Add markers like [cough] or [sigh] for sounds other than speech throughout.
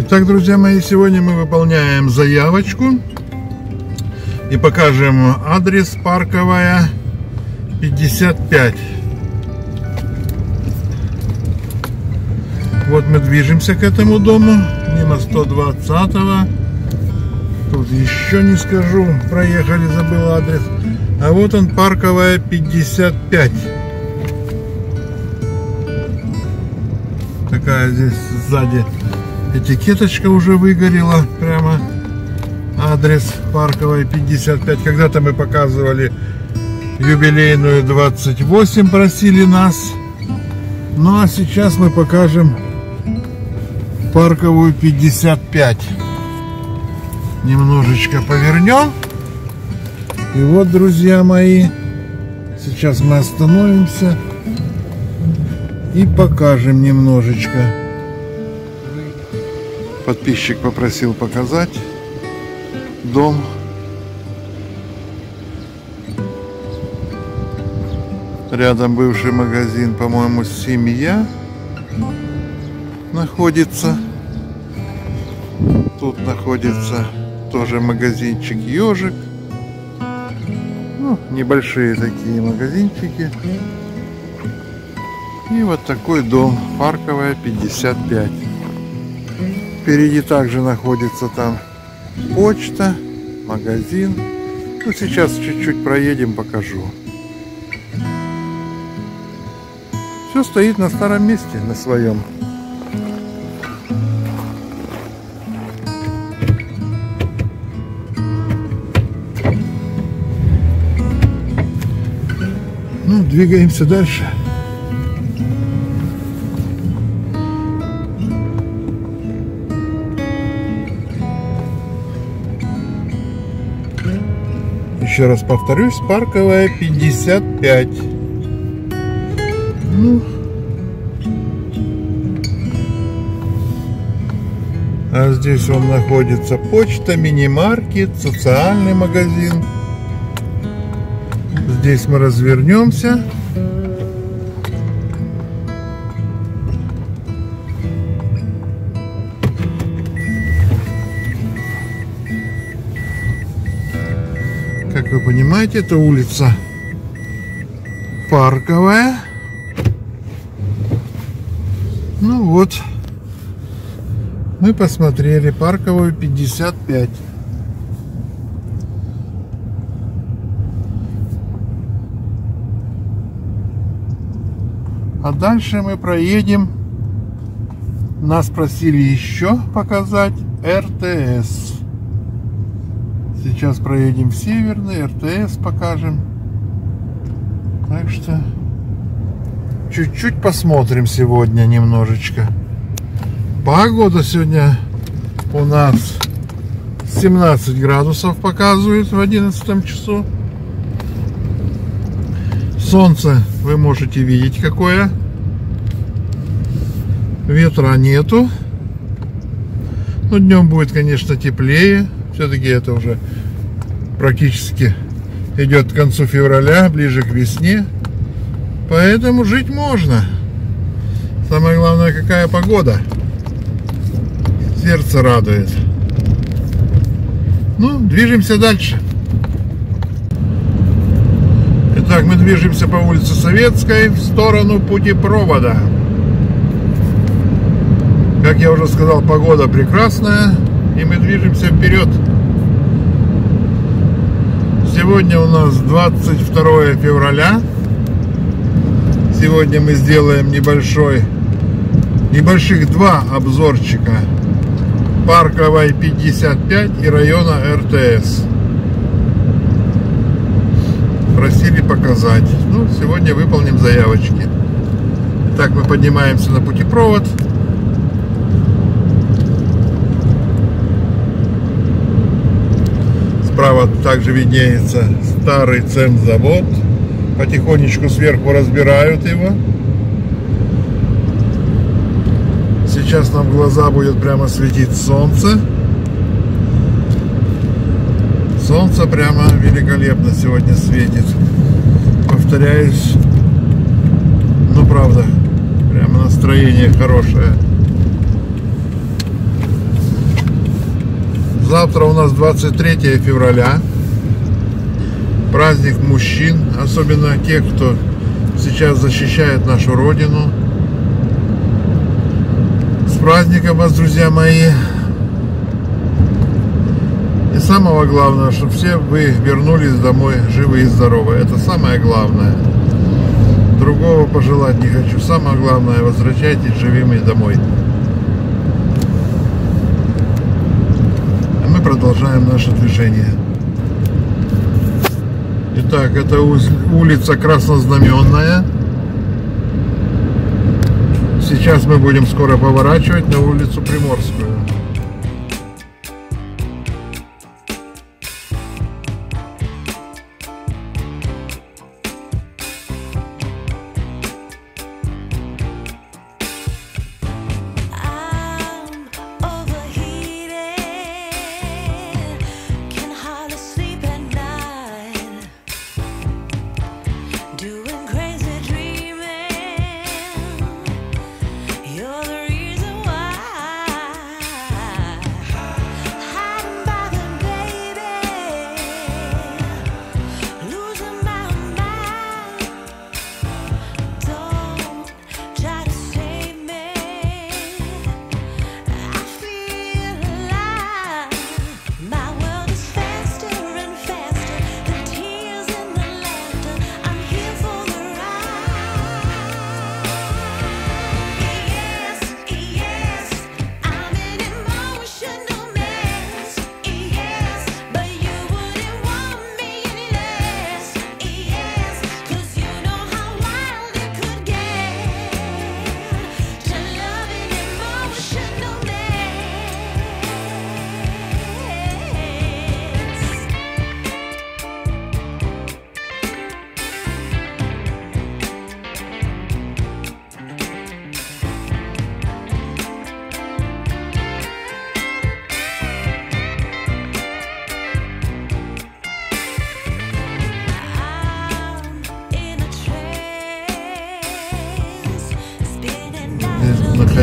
Итак, друзья мои, сегодня мы выполняем заявочку и покажем адрес Парковая 55. Вот мы движемся к этому дому, мимо 120-го. Тут еще не скажу, проехали, забыл адрес. А вот он, Парковая 55. Такая здесь сзади этикеточка уже выгорела прямо. Адрес парковой 55 когда-то мы показывали юбилейную 28 просили нас. Ну а сейчас мы покажем парковую 55 немножечко повернем и вот друзья мои сейчас мы остановимся и покажем немножечко Подписчик попросил показать дом. Рядом бывший магазин, по-моему, «Семья» находится. Тут находится тоже магазинчик «Ежик». Ну, небольшие такие магазинчики. И вот такой дом, парковая 55. Впереди также находится там почта, магазин. Ну, сейчас чуть-чуть проедем, покажу. Все стоит на старом месте, на своем. Двигаемся дальше. Еще раз повторюсь, парковая 55. Ну, а здесь он находится почта, мини-маркет, социальный магазин. Здесь мы развернемся. Как вы понимаете, это улица Парковая. Ну вот, мы посмотрели Парковую 55. А дальше мы проедем. Нас просили еще показать РТС. Сейчас проедем в Северный, РТС покажем. Так что чуть-чуть посмотрим сегодня немножечко. Погода сегодня у нас 17 градусов показывает в 11 часу. Солнце вы можете видеть какое. Ветра нету. Но днем будет, конечно, теплее. Все-таки это уже практически идет к концу февраля, ближе к весне. Поэтому жить можно. Самое главное, какая погода. Сердце радует. Ну, движемся дальше. Итак, мы движемся по улице Советской в сторону путепровода. Как я уже сказал, погода прекрасная и мы движемся вперед. Сегодня у нас 22 февраля. Сегодня мы сделаем небольшой, небольших два обзорчика Парковой 55 и района РТС. Просили показать. Ну, сегодня выполним заявочки. Так мы поднимаемся на путепровод. Справа также виднеется старый цемзавод. Потихонечку сверху разбирают его. Сейчас нам в глаза будет прямо светить солнце. Солнце прямо великолепно сегодня светит. повторяюсь. Ну, правда, прямо настроение хорошее. Завтра у нас 23 февраля. Праздник мужчин, особенно тех, кто сейчас защищает нашу Родину. С праздником вас, друзья мои! И самого главного, чтобы все вы вернулись домой живы и здоровы. Это самое главное. Другого пожелать не хочу. Самое главное, возвращайтесь живыми домой. А мы продолжаем наше движение. Итак, это улица Краснознаменная. Сейчас мы будем скоро поворачивать на улицу Приморскую.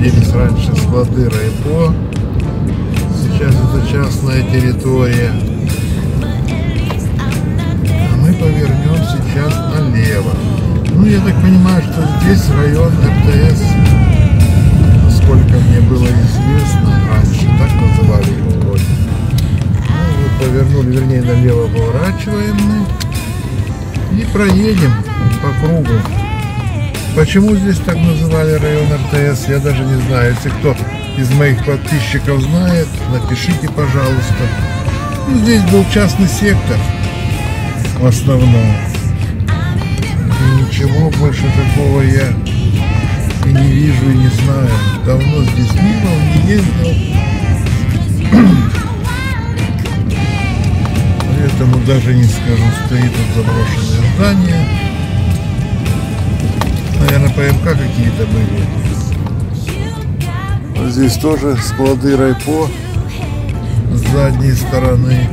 Находились раньше склады Райпо. Сейчас это частная территория. А мы повернем сейчас налево. Ну, я так понимаю, что здесь район РТС, насколько мне было известно, раньше так называли его вроде. Ну, вот повернули, вернее, налево поворачиваем мы и проедем по кругу. Почему здесь так называли район РТС, я даже не знаю. Если кто из моих подписчиков знает, напишите, пожалуйста. Ну, здесь был частный сектор в основном. И ничего больше такого я и не вижу, и не знаю. Давно здесь не был, не ездил. Поэтому даже не скажу, стоит тут заброшенное здание наверное, ПМК какие-то были. Здесь тоже склады Райпо с задней стороны.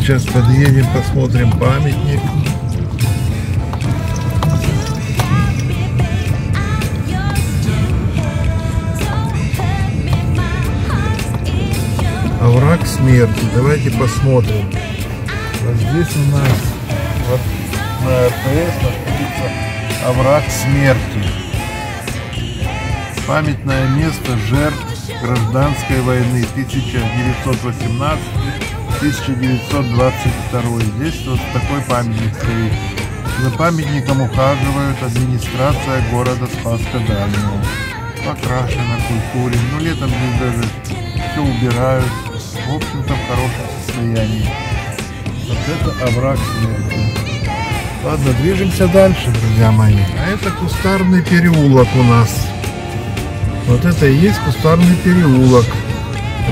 Сейчас подъедем, посмотрим памятник. Овраг смерти. Давайте посмотрим. Вот здесь у нас вот на РТС находится овраг смерти. Памятное место жертв гражданской войны 1918-1922. Здесь вот такой памятник стоит. За памятником ухаживают администрация города Спаска Дальнего. Покрашено культуре. Ну летом здесь даже все убирают в общем-то, в хорошем состоянии. Вот это овраг смерти. Ладно, движемся дальше, друзья мои. А это кустарный переулок у нас. Вот это и есть кустарный переулок.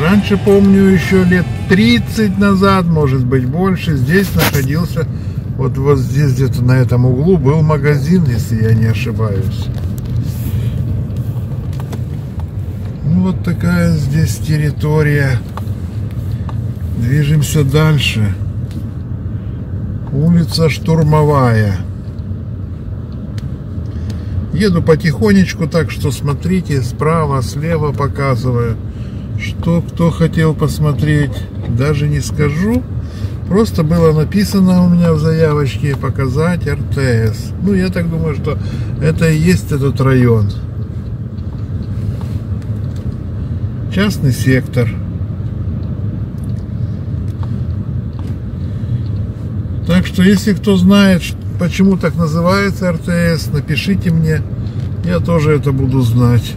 Раньше, помню, еще лет 30 назад, может быть больше, здесь находился, вот, вот здесь где-то на этом углу был магазин, если я не ошибаюсь. Ну, вот такая здесь территория Движемся дальше. Улица Штурмовая. Еду потихонечку, так что смотрите справа, слева показываю. Что кто хотел посмотреть, даже не скажу. Просто было написано у меня в заявочке показать РТС. Ну, я так думаю, что это и есть этот район. Частный сектор. Так что, если кто знает, почему так называется РТС, напишите мне. Я тоже это буду знать.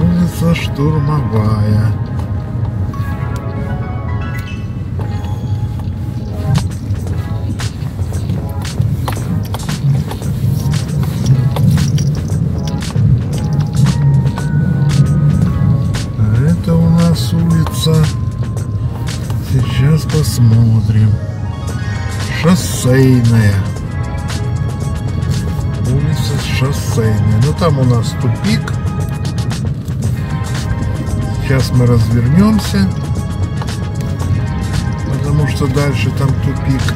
Улица Штурмовая. Посмотрим. Шоссейная. Улица шоссейная. Ну там у нас тупик. Сейчас мы развернемся, потому что дальше там тупик.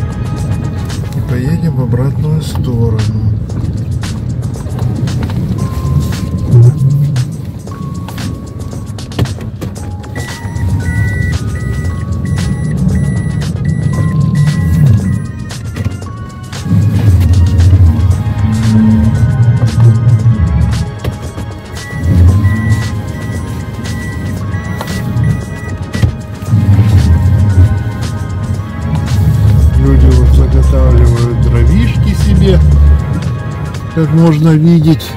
И поедем в обратную сторону. Как можно видеть.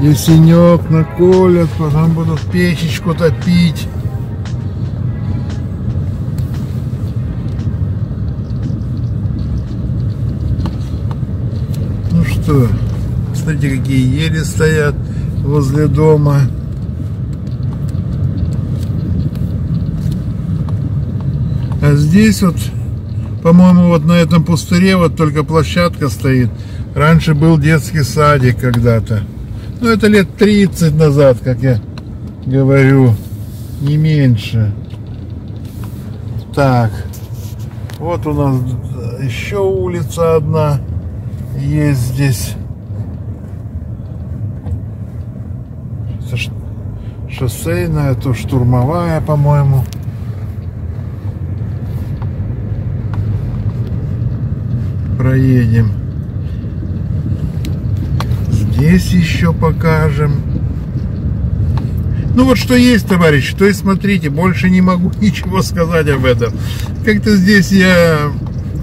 Ясенек наколят, потом будут печечку топить. Ну что, смотрите, какие ели стоят возле дома. А здесь вот по-моему, вот на этом пустыре вот только площадка стоит. Раньше был детский садик когда-то. Ну, это лет 30 назад, как я говорю, не меньше. Так, вот у нас еще улица одна есть здесь. Шоссейная, то штурмовая, по-моему. проедем. Здесь еще покажем. Ну вот что есть, товарищи, то есть смотрите, больше не могу [laughs] ничего сказать об этом. Как-то здесь я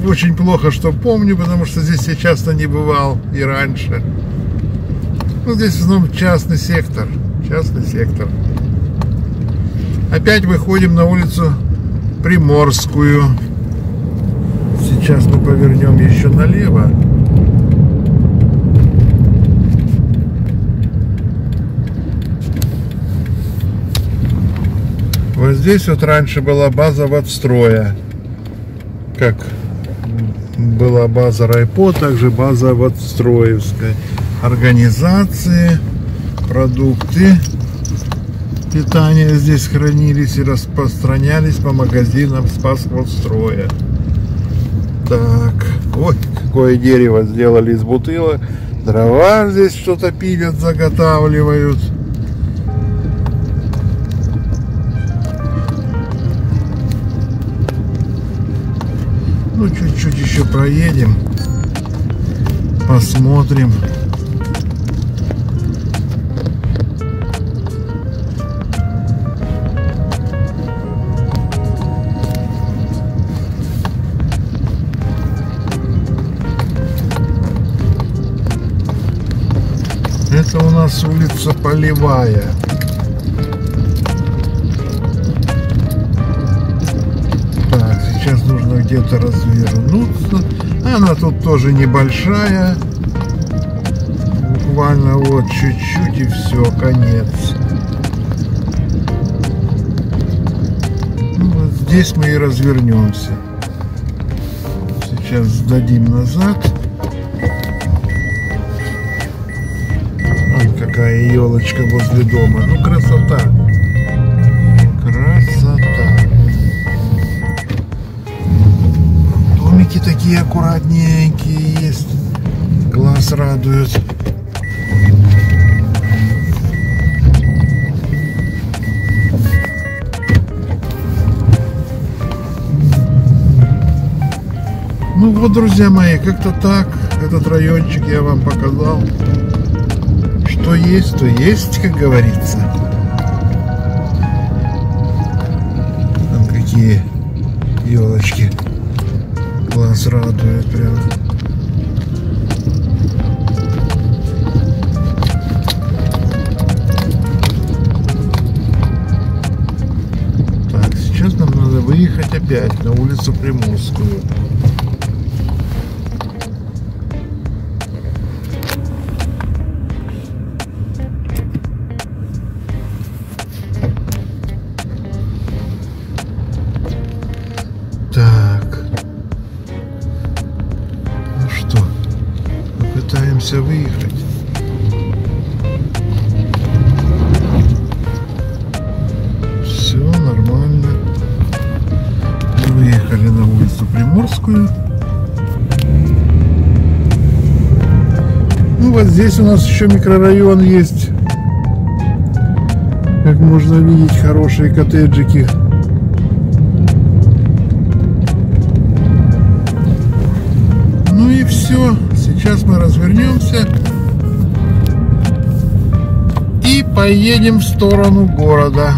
очень плохо что помню, потому что здесь я часто не бывал и раньше. Ну, здесь в основном частный сектор. Частный сектор. Опять выходим на улицу Приморскую. Сейчас мы повернем еще налево. Вот здесь вот раньше была база водстроя. Как была база Райпо, также база водстроевской организации. Продукты питания здесь хранились и распространялись по магазинам Спасводстроя. Так, ой, какое дерево сделали из бутылок. Дрова здесь что-то пилят, заготавливают. Еще проедем. Посмотрим. Это у нас улица Полевая. Где-то развернуться. Она тут тоже небольшая. Буквально вот чуть-чуть и все, конец. Ну, вот здесь мы и развернемся. Сейчас сдадим назад. Вон какая елочка возле дома. Ну, красота. Такие аккуратненькие есть. Глаз радует. Ну вот, друзья мои, как-то так. Этот райончик я вам показал. Что есть, то есть, как говорится. Там какие елочки. Глаз радует прям. Так, сейчас нам надо выехать опять на улицу Приморскую. Попытаемся выехать. Все нормально. Выехали на улицу Приморскую. Ну вот здесь у нас еще микрорайон есть. Как можно видеть, хорошие коттеджики. Ну и все. Сейчас мы развернемся и поедем в сторону города.